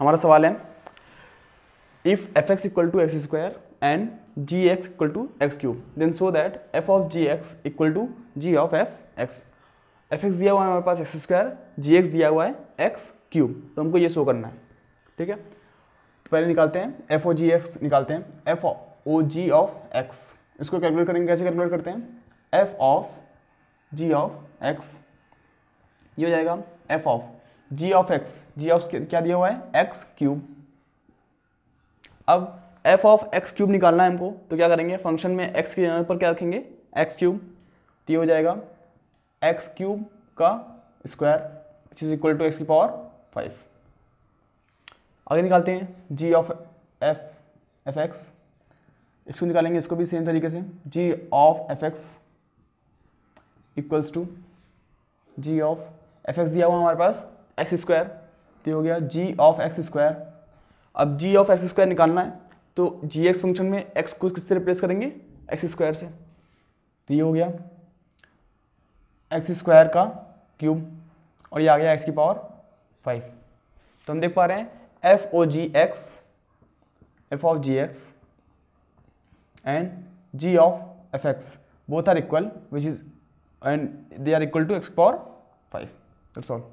हमारा सवाल है if f x equal to x square and g x equal to x cube then so that f of g x equal to g of f x f x दिया हुआ है हमारे पास x square जी x दिया हुआ है x cube तो हमको ये शो करना है, ठीक है? तो पहले निकालते हैं एफ़ ओ जी एक्स निकालते हैं f o g of x इसको कैलकुलेट करेंगे, कैसे कैलकुलेट करते हैं? F of g of x ये हो जाएगा f of g of x g of क्या दिया हुआ है? एक्स क्यूब अब एफ़ ऑफ़ एक्स क्यूब निकालना है हमको तो क्या करेंगे? फ़ंक्शन में एक्स के जगह पर क्या रखेंगे? एक्स क्यूब तो ये हो जाएगा एक्स क्यूब का square which is equal to x की पावर फाइव आगे निकालते हैं g of f f x इसको निकालेंगे, इसको भी सेम तरीके से. G of f x equals to g of f x दिया हुआ हमारे पास. एक्स स्क्वायर तो हो गया जी ऑफ़ एक्स स्क्वायर अब जी ऑफ़ एक्स स्क्वायर निकालना है तो जी एक्स फ़ंक्शन में एक्स को किससे रिप्लेस करेंगे? एक्स स्क्वायर से. तो ये हो गया एक्स स्क्वायर का क्यूब और ये आ गया एक्स की पावर फाइव तो हम देख पा रहे हैं f o g x f of g x and g of f x both are equal which is and they are equal to x power 5 that's all.